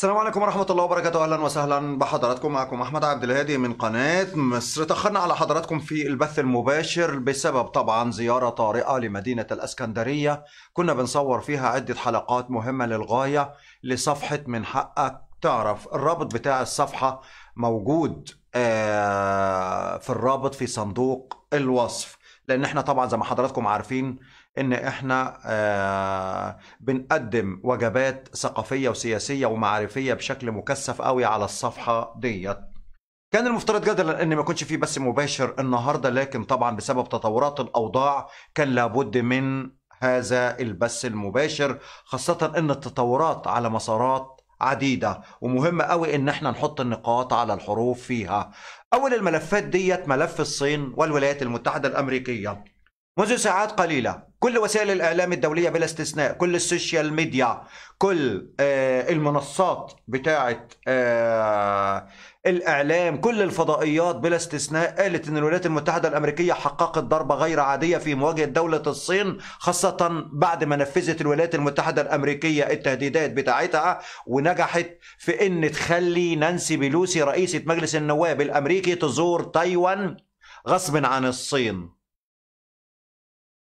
السلام عليكم ورحمة الله وبركاته. أهلا وسهلا بحضراتكم. معكم أحمد عبد الهادي من قناة مصر تأخرنا على حضراتكم في البث المباشر بسبب طبعا زيارة طارئة لمدينة الأسكندرية. كنا بنصور فيها عدة حلقات مهمة للغاية لصفحة من حقك. تعرف الرابط بتاع الصفحة موجود آه، في الرابط في صندوق الوصف. لأن إحنا طبعا زي ما حضراتكم عارفين إن إحنا آه بنقدم وجبات ثقافية وسياسية ومعرفية بشكل مكثف قوي على الصفحة ديت. كان المفترض جدا إن ما يكونش فيه بث مباشر النهارده لكن طبعا بسبب تطورات الأوضاع كان لابد من هذا البث المباشر خاصة إن التطورات على مسارات عديدة. ومهم قوي إن إحنا نحط النقاط على الحروف فيها. أول الملفات ديت ملف الصين والولايات المتحدة الأمريكية. منذ ساعات قليلة. كل وسائل الإعلام الدولية بلا استثناء كل السوشيال ميديا كل آه المنصات بتاعة آه الإعلام كل الفضائيات بلا استثناء. قالت أن الولايات المتحدة الأمريكية حققت ضربة غير عادية في مواجهة دولة الصين خاصة بعد ما نفذت الولايات المتحدة الأمريكية التهديدات بتاعتها ونجحت في أن تخلي نانسي بيلوسي رئيسة مجلس النواب الأمريكي تزور تايوان غصب عن الصين.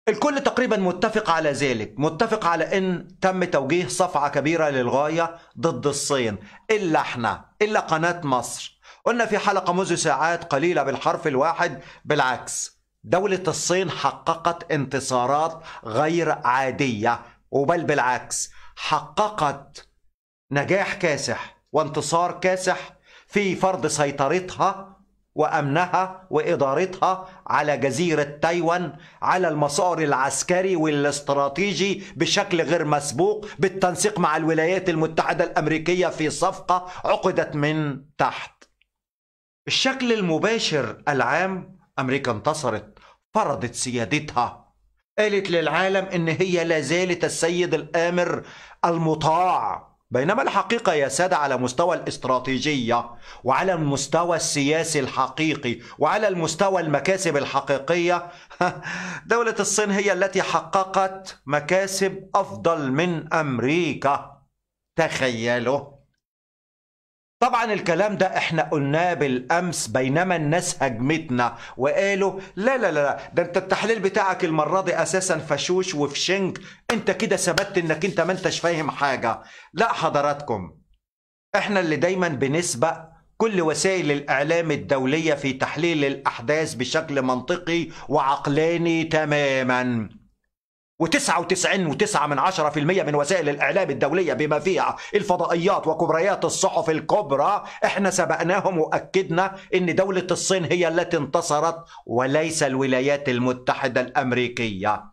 الكل تقريبا متفق على ذلك متفق على إن تم توجيه صفعة كبيرة للغاية ضد الصين إلا إحنا إلا قناة مصر. قلنا في حلقة منذ ساعات قليلة بالحرف الواحد بالعكس دولة الصين حققت انتصارات غير عادية وبل بالعكس حققت نجاح كاسح وانتصار كاسح في فرض سيطرتها وأمنها وإدارتها على جزيرة تايوان على المسار العسكري والاستراتيجي بشكل غير مسبوق بالتنسيق مع الولايات المتحدة الأمريكية في صفقة عقدت من تحت. الشكل المباشر العام أمريكا انتصرت فرضت سيادتها قالت للعالم إن هي لا زالت السيد الآمر المطاع بينما الحقيقة يا سادة على مستوى الاستراتيجية وعلى المستوى السياسي الحقيقي وعلى المستوى المكاسب الحقيقية دولة الصين هي التي حققت مكاسب أفضل من أمريكا. تخيلوا. طبعا الكلام ده إحنا قلناه بالأمس بينما الناس هجمتنا وقالوا لا لا لا ده أنت التحليل بتاعك المره دي أساسا فشوش وفشنج أنت كده ثبت إنك أنت ما أنتش فاهم حاجة. لا حضراتكم إحنا اللي دايما بنسبق كل وسائل الإعلام الدولية في تحليل الأحداث بشكل منطقي وعقلاني تماما. و99 وتسعة من عشرة في المية من وسائل الإعلام الدولية بما فيها الفضائيات وكبريات الصحف الكبرى. إحنا سبقناهم وأكدنا إن دولة الصين هي التي انتصرت وليس الولايات المتحدة الأمريكية.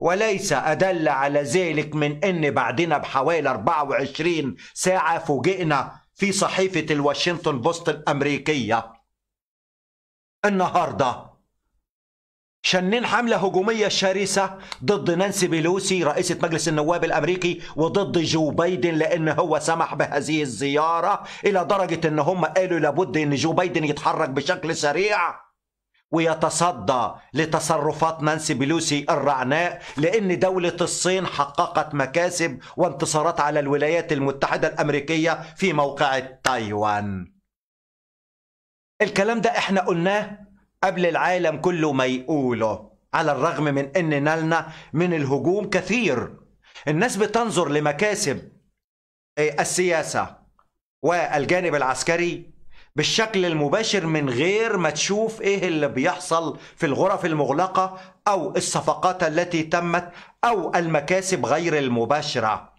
وليس أدل على ذلك من أن بعدنا بحوالي 24 ساعة فوجئنا في صحيفة الواشنطن بوست الأمريكية. النهارده شنين حملة هجومية شرسة ضد نانسي بيلوسي رئيسة مجلس النواب الأمريكي وضد جو بايدن لأن هو سمح بهذه الزيارة إلى درجة أن هم قالوا لابد أن جو بايدن يتحرك بشكل سريع ويتصدى لتصرفات نانسي بيلوسي الرعناء لأن دولة الصين حققت مكاسب وانتصارات على الولايات المتحدة الأمريكية في موقع تايوان. الكلام ده إحنا قلناه قبل العالم كله ما يقوله على الرغم من إن نالنا من الهجوم كثير. الناس بتنظر لمكاسب السياسة والجانب العسكري بالشكل المباشر من غير ما تشوف إيه اللي بيحصل في الغرف المغلقة أو الصفقات التي تمت أو المكاسب غير المباشرة.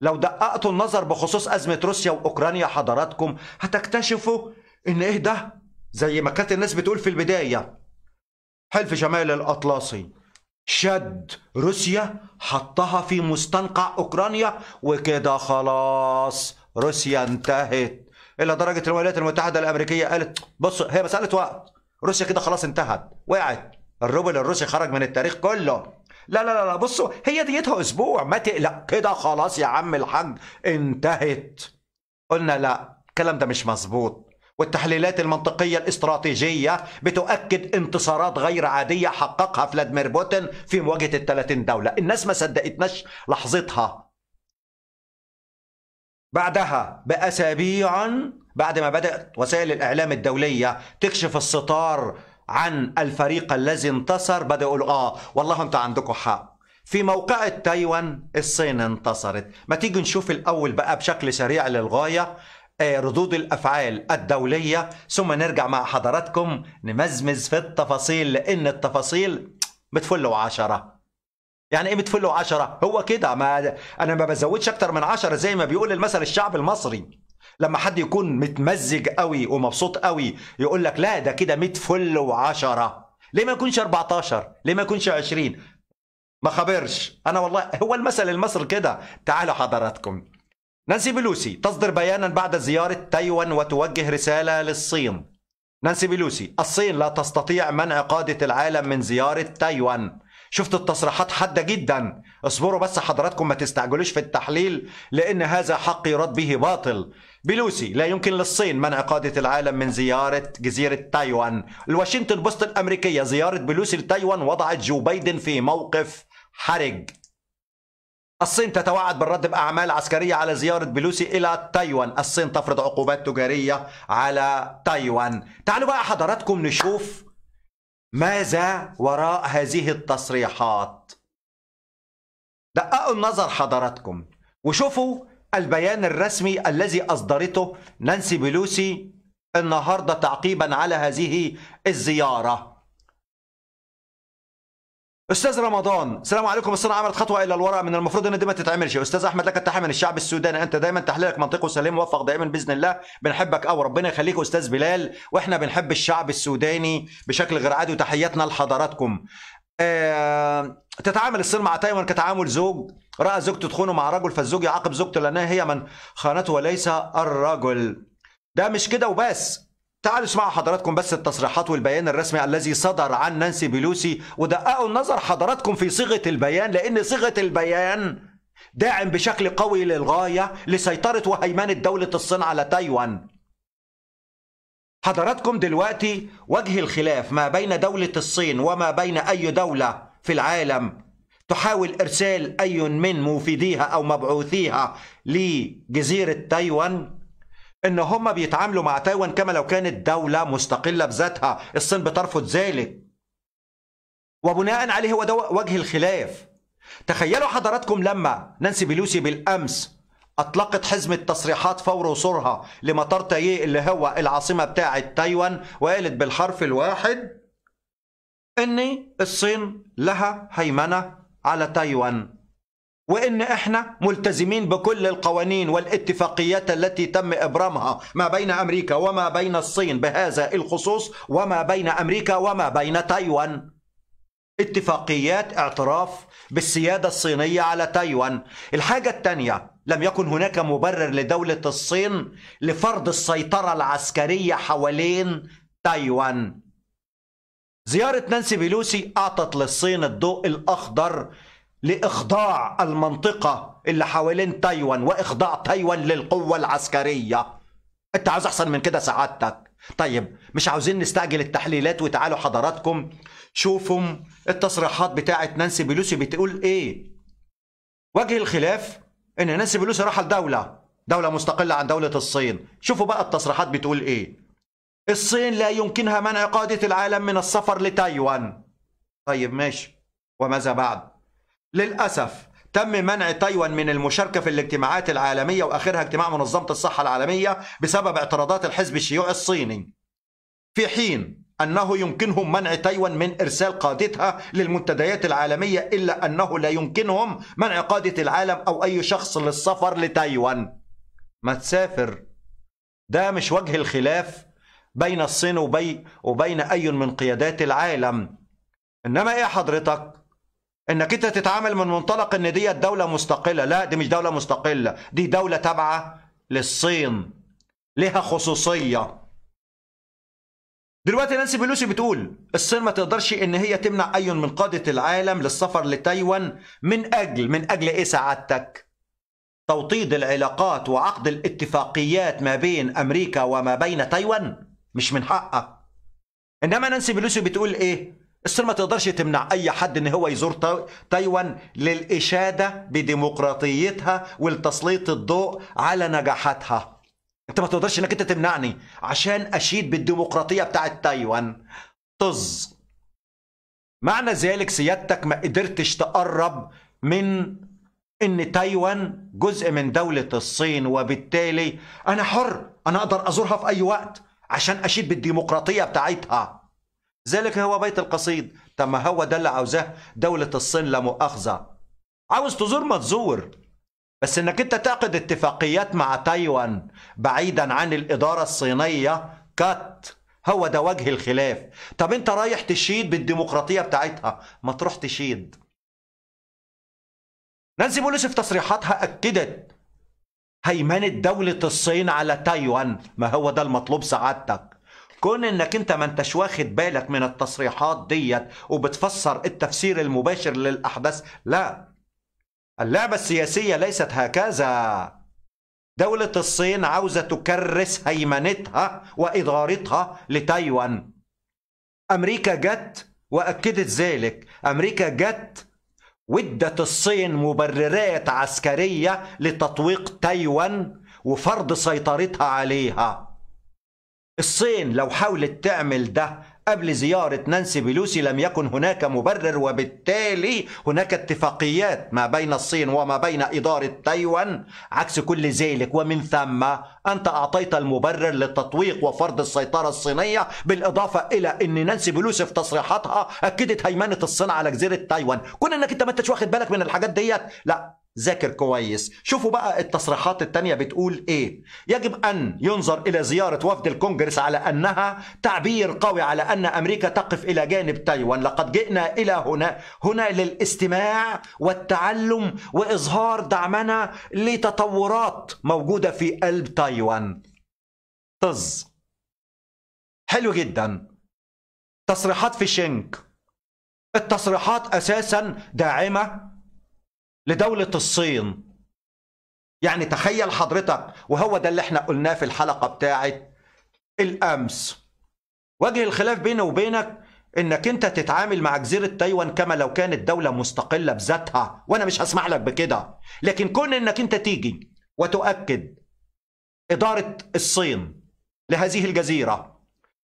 لو دققتوا النظر بخصوص أزمة روسيا وأوكرانيا حضراتكم هتكتشفوا إن إيه ده؟ زي ما كانت الناس بتقول في البداية. حلف شمال الأطلسي؟ شد روسيا حطها في مستنقع أوكرانيا وكده خلاص روسيا انتهت. إلى درجة الولايات المتحدة الأمريكية قالت بص هي مسألة وقت. روسيا كده خلاص انتهت. وقعت. الروبل الروسي خرج من التاريخ كله. لا لا لا بصوا هي ديتها أسبوع. ما تقلق كده خلاص يا عم الحاج انتهت. قلنا لا الكلام ده مش مظبوط. والتحليلات المنطقية الاستراتيجية بتؤكد انتصارات غير عادية حققها فلاديمير بوتين في مواجهة الثلاثين دولة. الناس ما صدقتناش لحظتها. بعدها بأسابيع بعد ما بدأت وسائل الإعلام الدولية تكشف الستار عن الفريق الذي انتصر بدأوا يقولوا آه والله أنت عندكم حق. في موقعة تايوان الصين انتصرت. ما تيجي نشوف الأول بقى بشكل سريع للغاية؟ ردود الأفعال الدولية. ثم نرجع مع حضراتكم نمزمز في التفاصيل لأن التفاصيل بتفل وعشرة. يعني إيه بتفل وعشرة؟ هو كده. ما أنا ما بزودش أكتر من عشرة زي ما بيقول المثل الشعب المصري. لما حد يكون متمزج قوي ومبسوط قوي يقول لك لا ده كده 100 فل وعشرة. ليه ما يكونش 14 ليه ما يكونش 20 ما خبرش. أنا والله هو المثل المصري كده. تعالوا حضراتكم. نانسي بلوسي تصدر بيانا بعد زيارة تايوان وتوجه رسالة للصين. نانسي بلوسي الصين لا تستطيع منع قادة العالم من زيارة تايوان. شفت التصريحات حادة جدا. اصبروا بس حضراتكم ما تستعجلوش في التحليل لأن هذا حق يراد به باطل. بلوسي لا يمكن للصين منع قادة العالم من زيارة جزيرة تايوان. الواشنطن بوست الأمريكية زيارة بلوسي لتايوان وضعت جو بايدن في موقف حرج. الصين تتوعد بالرد بأعمال عسكرية على زيارة بلوسي إلى تايوان. الصين تفرض عقوبات تجارية على تايوان. تعالوا بقى حضراتكم نشوف ماذا وراء هذه التصريحات. دققوا النظر حضراتكم وشوفوا البيان الرسمي الذي أصدرته نانسي بلوسي النهاردة تعقيبا على هذه الزيارة. أستاذ رمضان السلام عليكم. الصين عملت خطوة إلى الوراء من المفروض إن دي ما تتعملش أستاذ أحمد لك التحية من الشعب السوداني. أنت دايما تحليلك منطقي وسليم موفق دائما بإذن الله. بنحبك قوي ربنا يخليك أستاذ بلال. وإحنا بنحب الشعب السوداني بشكل غير عادي. وتحياتنا لحضراتكم. آه، تتعامل الصين مع تايوان كتعامل زوج. رأى زوجته تخونه مع رجل فالزوج يعاقب زوجته لأنها هي من خانته وليس الرجل. ده مش كده وبس. تعالوا اسمعوا حضراتكم بس التصريحات والبيان الرسمي الذي صدر عن نانسي بيلوسي ودققوا النظر حضراتكم في صيغة البيان لأن صيغة البيان داعم بشكل قوي للغاية لسيطرة وهيمنة دولة الصين على تايوان. حضراتكم دلوقتي وجه الخلاف ما بين دولة الصين وما بين أي دولة في العالم تحاول إرسال أي من موفديها أو مبعوثيها لجزيرة تايوان إن هم بيتعاملوا مع تايوان كما لو كانت دولة مستقلة بذاتها. الصين بترفض ذلك. وبناء عليه هو ده وجه الخلاف. تخيلوا حضراتكم لما نانسي بيلوسي بالأمس أطلقت حزمة تصريحات فور وصولها لمطار تاييه اللي هو العاصمة بتاعة تايوان وقالت بالحرف الواحد ان الصين لها هيمنة على تايوان. وإن إحنا ملتزمين بكل القوانين والاتفاقيات التي تم إبرامها ما بين أمريكا وما بين الصين بهذا الخصوص وما بين أمريكا وما بين تايوان. اتفاقيات اعتراف بالسيادة الصينية على تايوان. الحاجة الثانية لم يكن هناك مبرر لدولة الصين لفرض السيطرة العسكرية حوالين تايوان. زيارة نانسي بيلوسي أعطت للصين الضوء الأخضر لإخضاع المنطقة اللي حوالين تايوان وإخضاع تايوان للقوة العسكرية. أنت عاوز أحسن من كده سعادتك. طيب مش عاوزين نستعجل التحليلات وتعالوا حضراتكم. شوفوا التصريحات بتاعه نانسي بيلوسي بتقول إيه. وجه الخلاف إن نانسي بيلوسي راح لدولة دولة مستقلة عن دولة الصين. شوفوا بقى التصريحات بتقول إيه. الصين لا يمكنها منع قادة العالم من السفر لتايوان. طيب ماشي. وماذا بعد؟ للأسف تم منع تايوان من المشاركة في الاجتماعات العالمية وآخرها اجتماع منظمة الصحة العالمية بسبب اعتراضات الحزب الشيوعي الصيني. في حين أنه يمكنهم منع تايوان من إرسال قادتها للمنتديات العالمية إلا أنه لا يمكنهم منع قادة العالم أو أي شخص للسفر لتايوان. ما تسافر. ده مش وجه الخلاف بين الصين وبي وبين أي من قيادات العالم. إنما إيه حضرتك؟ إنك أنت تتعامل من منطلق إن دي دولة مستقلة. لا دي مش دولة مستقلة دي دولة تابعة للصين لها خصوصية. دلوقتي نانسي بيلوسي بتقول الصين ما تقدرش إن هي تمنع أي من قادة العالم للسفر لتايوان من أجل من أجل إيه سعادتك؟ توطيد العلاقات وعقد الاتفاقيات ما بين أمريكا وما بين تايوان مش من حقها. إنما نانسي بيلوسي بتقول إيه؟ الصين ما تقدرش تمنع أي حد إن هو يزور تا- تايوان للإشادة بديمقراطيتها ولتسليط الضوء على نجاحاتها. أنت ما تقدرش إنك أنت تمنعني عشان أشيد بالديمقراطية بتاعت تايوان. طز. معنى ذلك سيادتك ما قدرتش تقرب من إن تايوان جزء من دولة الصين وبالتالي أنا حر أنا أقدر أزورها في أي وقت عشان أشيد بالديمقراطية بتاعتها. ذلك هو بيت القصيد. طب ما هو ده اللي عاوزاه دولة الصين لا مؤاخذة. عاوز تزور ما تزور. بس إنك أنت تعقد اتفاقيات مع تايوان بعيدا عن الإدارة الصينية كات. هو ده وجه الخلاف. طب أنت رايح تشيد بالديمقراطية بتاعتها؟ ما تروح تشيد. نانسي بوليسي في تصريحاتها أكدت هيمنة دولة الصين على تايوان. ما هو ده المطلوب سعادتك. كون إنك أنت ما أنتش واخد بالك من التصريحات ديت وبتفسر التفسير المباشر للأحداث لا. اللعبة السياسية ليست هكذا. دولة الصين عاوزة تكرس هيمنتها وإدارتها لتايوان. أمريكا جت وأكدت ذلك. أمريكا جت ودت الصين مبررات عسكرية لتطويق تايوان وفرض سيطرتها عليها. الصين لو حاولت تعمل ده قبل زيارة نانسي بيلوسي لم يكن هناك مبرر وبالتالي هناك اتفاقيات ما بين الصين وما بين إدارة تايوان عكس كل ذلك. ومن ثم أنت أعطيت المبرر للتطويق وفرض السيطرة الصينية بالإضافة إلى أن نانسي بيلوسي في تصريحاتها أكدت هيمنة الصين على جزيرة تايوان. كون أنك أنت ما أنتش واخد بالك من الحاجات ديت؟ لا. ذاكر كويس. شوفوا بقى التصريحات التانية بتقول إيه. يجب أن ينظر إلى زيارة وفد الكونجرس على أنها تعبير قوي على أن أمريكا تقف إلى جانب تايوان. لقد جئنا إلى هنا هنا للاستماع والتعلم وإظهار دعمنا لتطورات موجودة في قلب تايوان. طز. حلو جدا. تصريحات في شنك التصريحات أساسا داعمة. لدولة الصين. يعني تخيل حضرتك وهو ده اللي إحنا قلناه في الحلقة بتاعت الأمس. وجه الخلاف بيني وبينك إنك أنت تتعامل مع جزيرة تايوان كما لو كانت دولة مستقلة بذاتها. وأنا مش هسمح لك بكده. لكن كون إنك أنت تيجي وتؤكد إدارة الصين لهذه الجزيرة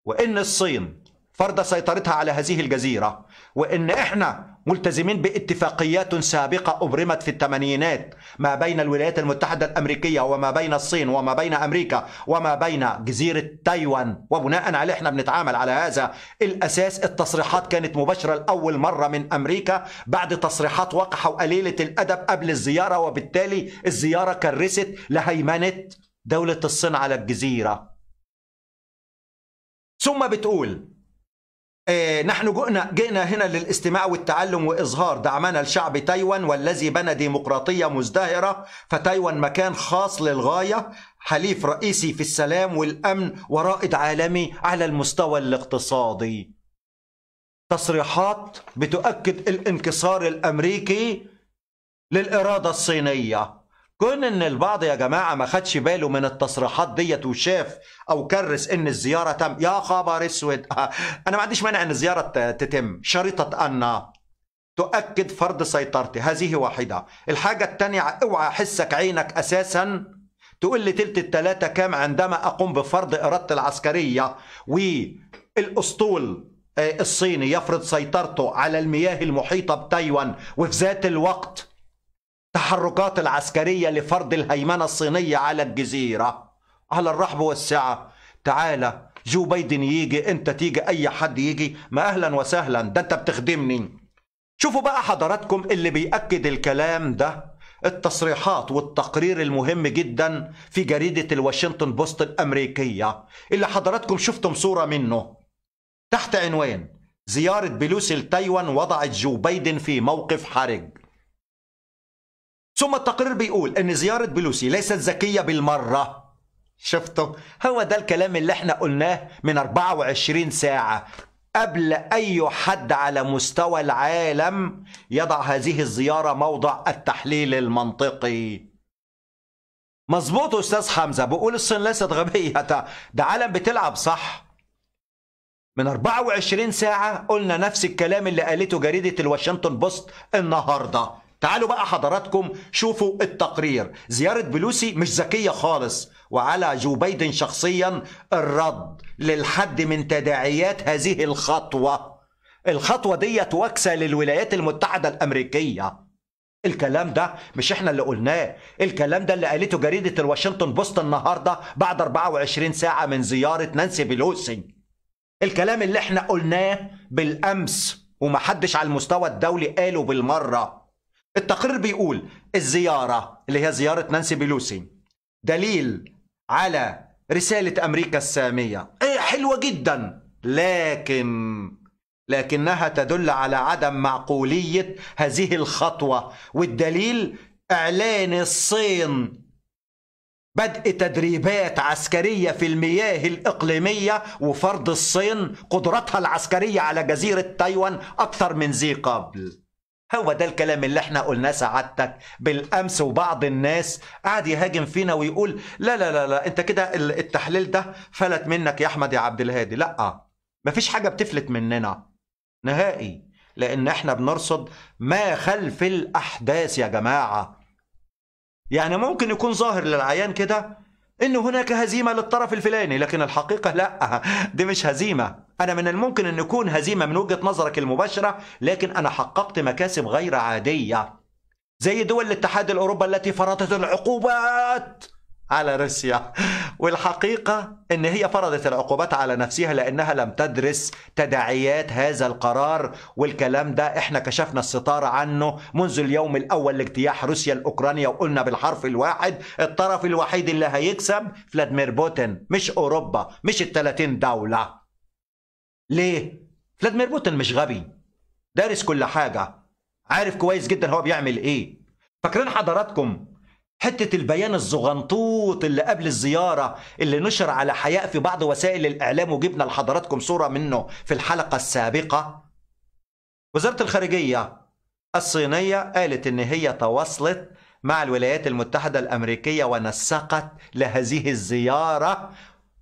وإن الصين فرض سيطرتها على هذه الجزيرة وإن إحنا ملتزمين باتفاقيات سابقة أبرمت في الثمانينات ما بين الولايات المتحدة الأمريكية وما بين الصين وما بين أمريكا وما بين جزيرة تايوان. وبناء عليه إحنا بنتعامل على هذا الأساس التصريحات كانت مباشرة لأول مرة من أمريكا بعد تصريحات وقحة وقليلة الأدب قبل الزيارة وبالتالي الزيارة كرست لهيمنة دولة الصين على الجزيرة. ثم بتقول نحن جئنا جئنا هنا للاستماع والتعلم وإظهار دعمنا لشعب تايوان والذي بنى ديمقراطية مزدهرة فتايوان مكان خاص للغاية حليف رئيسي في السلام والأمن ورائد عالمي على المستوى الاقتصادي. تصريحات بتؤكد الانكسار الأمريكي للإرادة الصينية. كون إن البعض يا جماعة ما خدش باله من التصريحات ديت وشاف أو كرس إن الزيارة تم. يا خبر أسود. أنا ما عنديش مانع إن الزيارة تتم. شريطة أن تؤكد فرض سيطرتي. هذه واحدة. الحاجة الثانية أوعى أحسك عينك أساسا. تقول لي تلت التلاتة كام عندما أقوم بفرض إرادتي العسكرية والأسطول آه، الصيني يفرض سيطرته على المياه المحيطة بتايوان وفي ذات الوقت. تحركات العسكرية لفرض الهيمنة الصينية على الجزيرة. على الرحب والسعة. تعالى جو بايدن يجي أنت تيجي أي حد يجي ما أهلا وسهلا ده أنت بتخدمني. شوفوا بقى حضراتكم اللي بيأكد الكلام ده. التصريحات والتقرير المهم جدا في جريدة الواشنطن بوست الأمريكية. اللي حضراتكم شفتم صورة منه. تحت عنوان زيارة بيلوسي لتايوان وضعت جو بايدن في موقف حرج. ثم التقرير بيقول إن زيارة بيلوسي ليست ذكية بالمرة. شفتوا؟ هو ده الكلام اللي إحنا قلناه من 24 ساعة. قبل أي حد على مستوى العالم يضع هذه الزيارة موضع التحليل المنطقي. مظبوط أستاذ حمزة بقول الصين ليست غبية. ده عالم بتلعب صح؟ من 24 ساعة قلنا نفس الكلام اللي قالته جريدة الواشنطن بوست النهاردة. تعالوا بقى حضراتكم شوفوا التقرير. زيارة بلوسي مش ذكية خالص وعلى جو بايدن شخصيا الرد للحد من تداعيات هذه الخطوة. الخطوة دي وكسة للولايات المتحدة الأمريكية. الكلام ده مش إحنا اللي قلناه الكلام ده اللي قالته جريدة الواشنطن بوست النهاردة بعد 24 ساعة من زيارة نانسي بيلوسي. الكلام اللي إحنا قلناه بالأمس ومحدش على المستوى الدولي قاله بالمرة. التقرير بيقول الزيارة اللي هي زيارة نانسي بيلوسي دليل على رسالة أمريكا السامية. إيه حلوة جدا. لكن لكنها تدل على عدم معقولية هذه الخطوة. والدليل إعلان الصين بدء تدريبات عسكرية في المياه الإقليمية وفرض الصين قدرتها العسكرية على جزيرة تايوان أكثر من ذي قبل. هو ده الكلام اللي إحنا قلناه سعادتك بالأمس وبعض الناس. قاعد يهاجم فينا ويقول لا لا لا لا انت كده التحليل ده فلت منك يا أحمد يا عبد الهادي. لا مفيش حاجة بتفلت مننا نهائي لأن إحنا بنرصد ما خلف الأحداث يا جماعة. يعني ممكن يكون ظاهر للعيان كده ان هناك هزيمة للطرف الفلاني لكن الحقيقة لا دي مش هزيمة. أنا من الممكن أن يكون هزيمة من وجهة نظرك المباشرة لكن أنا حققت مكاسب غير عادية. زي دول الاتحاد الأوروبي التي فرضت العقوبات على روسيا. والحقيقة إن هي فرضت العقوبات على نفسها لأنها لم تدرس تداعيات هذا القرار. والكلام ده إحنا كشفنا الستار عنه منذ اليوم الأول لاجتياح روسيا لاوكرانيا وقلنا بالحرف الواحد الطرف الوحيد اللي هيكسب فلاديمير بوتين مش أوروبا مش ال 30 دولة. ليه؟ فلاديمير بوتين مش غبي. دارس كل حاجة. عارف كويس جدا هو بيعمل إيه. فاكرين حضراتكم حتة البيان الزغنطوط اللي قبل الزيارة اللي نشر على حياء في بعض وسائل الإعلام وجبنا لحضراتكم صورة منه في الحلقة السابقة؟ وزارة الخارجية الصينية قالت إن هي تواصلت مع الولايات المتحدة الأمريكية ونسقت لهذه الزيارة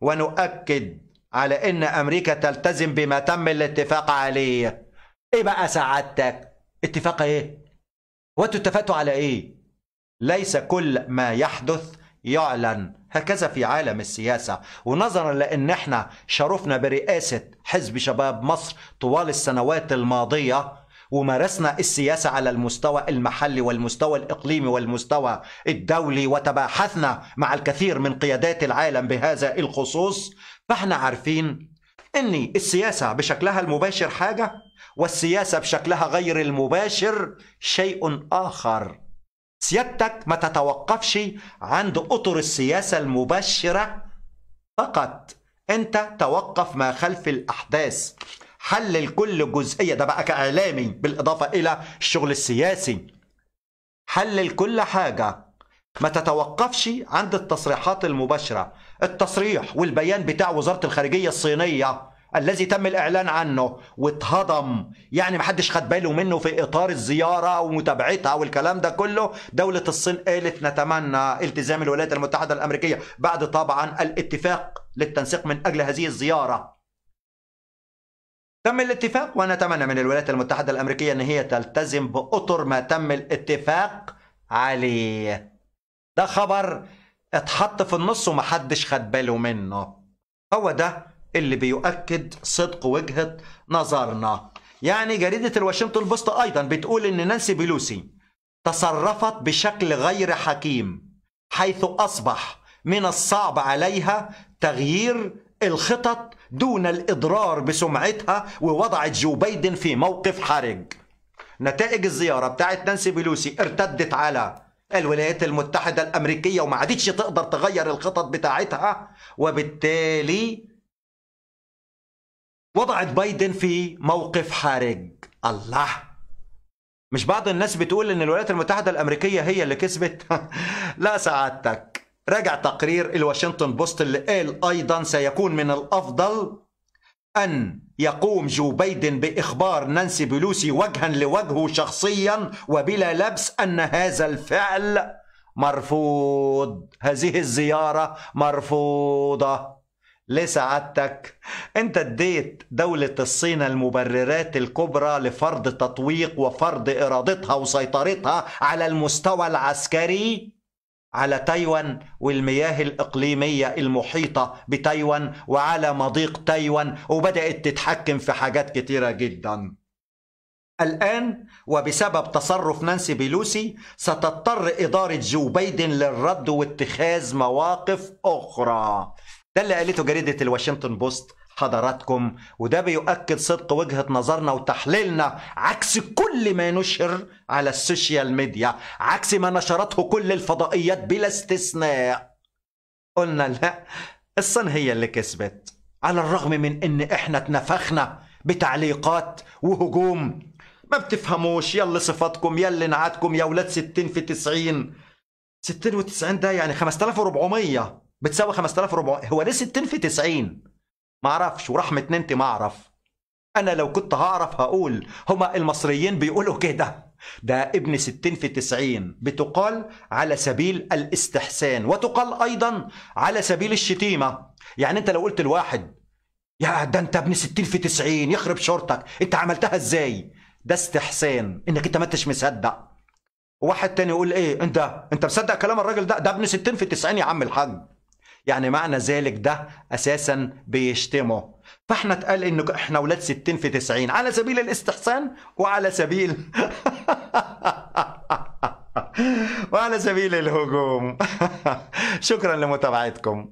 ونؤكد على إن أمريكا تلتزم بما تم الاتفاق عليه إيه بقى سعادتك؟ اتفاق إيه؟ وأنتوا اتفقتوا على إيه؟ ليس كل ما يحدث يعلن هكذا في عالم السياسة ونظرا لأن إحنا شرفنا برئاسة حزب شباب مصر طوال السنوات الماضية ومارسنا السياسة على المستوى المحلي والمستوى الإقليمي والمستوى الدولي وتباحثنا مع الكثير من قيادات العالم بهذا الخصوص فاحنا عارفين ان السياسة بشكلها المباشر حاجة والسياسة بشكلها غير المباشر شيء آخر. سيادتك ما تتوقفش عند أطر السياسة المباشرة فقط أنت توقف ما خلف الأحداث. حلل كل جزئية. ده بقى كإعلامي بالإضافة إلى الشغل السياسي. حلل كل حاجة ما تتوقفش عند التصريحات المباشرة. التصريح والبيان بتاع وزارة الخارجية الصينية الذي تم الإعلان عنه واتهضم. يعني محدش خد باله منه في إطار الزيارة ومتابعتها والكلام ده كله. دولة الصين قالت نتمنى التزام الولايات المتحدة الأمريكية بعد طبعا الاتفاق للتنسيق من أجل هذه الزيارة. تم الاتفاق؟ ونتمنى من الولايات المتحدة الأمريكية أن هي تلتزم بأطر ما تم الاتفاق عليه. ده خبر اتحط في النص ومحدش خد باله منه. هو ده اللي بيؤكد صدق وجهة نظرنا. يعني جريدة الواشنطن بوست أيضا بتقول إن نانسي بيلوسي تصرفت بشكل غير حكيم حيث أصبح من الصعب عليها تغيير الخطط دون الإضرار بسمعتها ووضعت جو بايدن في موقف حرج. نتائج الزيارة بتاعت نانسي بيلوسي ارتدت على الولايات المتحدة الأمريكية وما عادتش تقدر تغير الخطط بتاعتها وبالتالي وضعت بايدن في موقف حرج. الله! مش بعض الناس بتقول إن الولايات المتحدة الأمريكية هي اللي كسبت؟ لا سعادتك. راجع تقرير الواشنطن بوست اللي قال أيضا سيكون من الأفضل أن يقوم جو بايدن بإخبار نانسي بلوسي وجها لوجهه شخصيا وبلا لبس أن هذا الفعل مرفوض. هذه الزيارة مرفوضة. لسعادتك أنت اديت دولة الصين المبررات الكبرى لفرض تطويق وفرض إرادتها وسيطرتها على المستوى العسكري؟ على تايوان والمياه الإقليمية المحيطة بتايوان وعلى مضيق تايوان وبدأت تتحكم في حاجات كتيرة جدا. الآن وبسبب تصرف نانسي بيلوسي ستضطر إدارة جو بايدن للرد واتخاذ مواقف أخرى. ده اللي قالته جريدة الواشنطن بوست. حضراتكم وده بيؤكد صدق وجهة نظرنا وتحليلنا عكس كل ما نشر على السوشيال ميديا عكس ما نشرته كل الفضائيات بلا استثناء. قلنا لا الصين هي اللي كسبت على الرغم من إن إحنا اتنفخنا بتعليقات وهجوم. ما بتفهموش يلا صفاتكم يلا نعاتكم يا ولاد 60 في 90 60 و90 ده يعني 5400 بتساوي 5400 هو ليه 60 في 90 ما أعرفش ورحمة ننتي ما اعرف. أنا لو كنت هعرف هقول. هما المصريين بيقولوا كده. ده ابن 60 في 90 بتقال على سبيل الاستحسان وتقال أيضا على سبيل الشتيمة. يعني أنت لو قلت الواحد يا ده أنت ابن 60 في 90 يخرب شورتك. أنت عملتها إزاي؟ ده استحسان إنك أنت ما أنتش مصدق. واحد تاني يقول إيه؟ أنت أنت مصدق كلام الراجل ده؟ ده ابن 60 في 90 يا عم الحاج. يعني معنى ذلك ده أساسا بيشتمه. فإحنا اتقال انه إحنا أولاد 60 في 90 على سبيل الاستحسان وعلى سبيل وعلى سبيل الهجوم. شكرا لمتابعتكم.